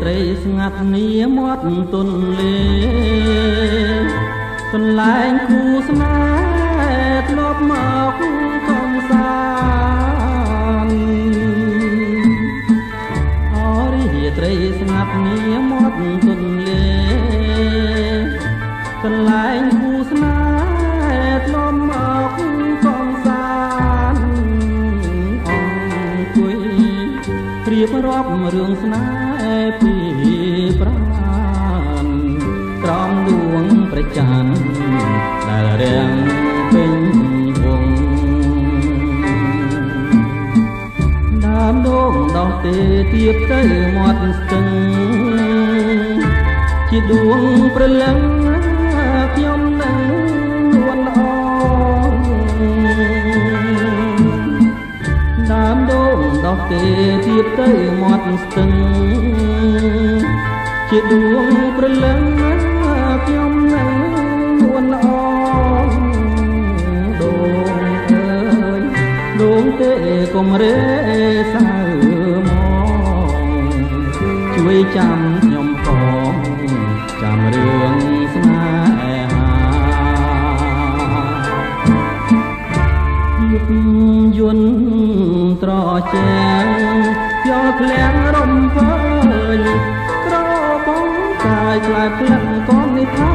ត្រីស្ងាត់នីមាត់ទុនលេកន្លែងគូស្នេហ៍ធ្លាប់មកកំសាន្តអរិយត្រីស្ងាត់នីមាត់ទុនលេកន្លែងគូស្នេហ៍ធ្លាប់មកកំសាន្តអង្គុយរៀបរាប់រឿងស្នេហ៍ ពីប្រានក្រំដួងព្រះច័ន្ទដែលរាំងពេញវងដើមដងដោះទេទៀបទៅមាត់ស្ទឹងជាដួងព្រលឹង ទេទៀបទៅមាត់ស្ទឹងជាដួងព្រលឹងខ្ញុំនឹងលួនល្អដងអើយដងទេកុំរេសៅមកជួយចាំខ្ញុំផងចាំរឿងស្នេហាយុគយន្តត្រ ជាងយកធ្លាក់រំភើយក្របងកាយខ្លាចក្លិនកននិថា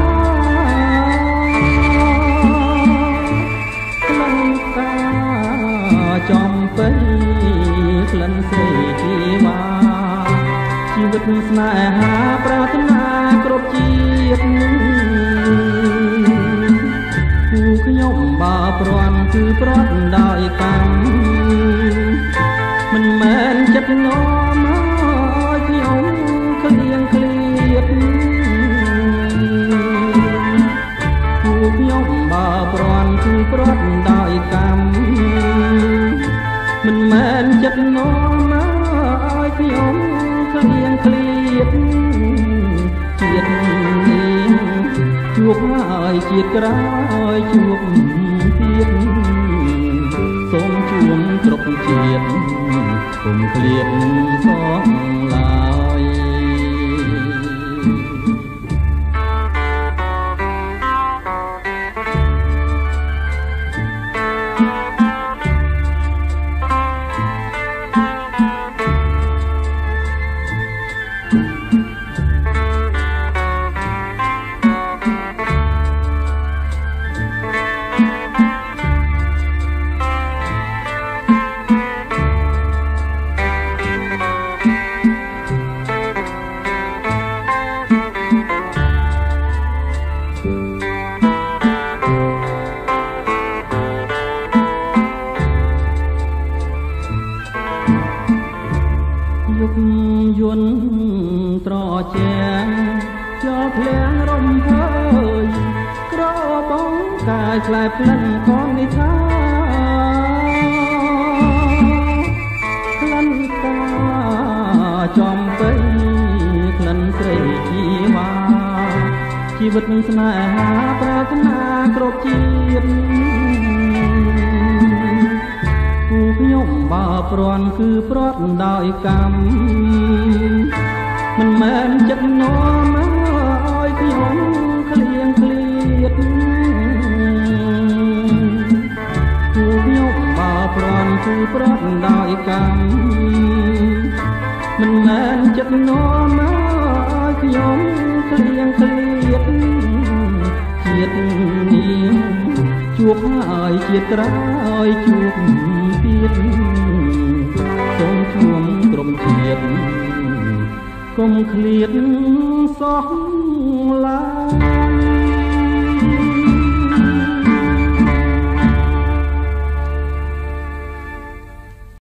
ក្លិនកាចំពេញក្លិនស្រីជីវ៉ាជីវិតស្នេហាប្រាថ្នាគ្រប់ជាតិគូខ្ញុំបើព្រាន់គឺព្រាត់ដោយក នចិត្តងំឲ្យខ្ញុំឃ្លៀងឃ្លៀតគូខ្ញុំបើព្រាន់គឺព្រាត់ដោយកម្មមិនមែនចិត្តងំឲ្យខ្ញុំឃ្លៀងឃ្លៀតជាតិនេះជួបហើយជាតិក្រោយជួបទៀត សូមជួនគ្រប់ជាតិគុំឃ្លៀតសងឡើយយុ ជាងចូលភ្លៀងរំភើយក្របងកាយខ្លែផ្លិនកននិថាក្លិនកាចំពេញក្លិនស្រីជីវ៉ាជីវិតនឹងស្នេហាប្រាថ្នាគ្រប់ជាតិគូខ្ញុំបើព្រាន់គឺព្រាត់ដោយកម្ម មិនមែនចិត្តនាំឲ្យខ្ញុំឃ្លៀងឃ្លៀតគូខ្ញុំបើព្រាន់គឺព្រាត់ដោយកម្មមិនមែនចិត្តនាំឲ្យខ្ញុំឃ្លៀងឃ្លៀតជាតិនេះជួបហើយជាតិក្រោយជួបទៀត ជាតិកុំឃ្លៀតសោះឡើយ